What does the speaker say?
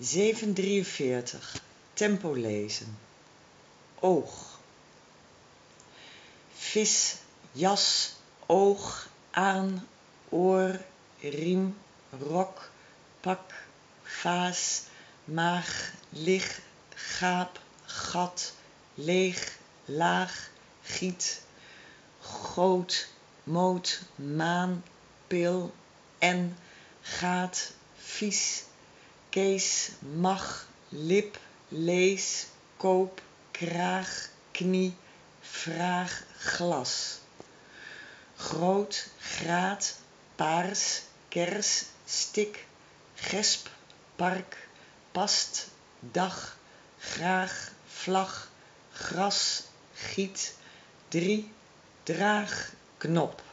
zeven tempo lezen. Oog. Visch jas oog aan oor riem rok pak vaas maag lig gaap gat leeg laag giet goot moot maan pil en gaat vies kees mag lip lees koop kraag knie vraag glas. Groot graad paars kers stik gesp park past dag graag vlag gras giet drie draag knop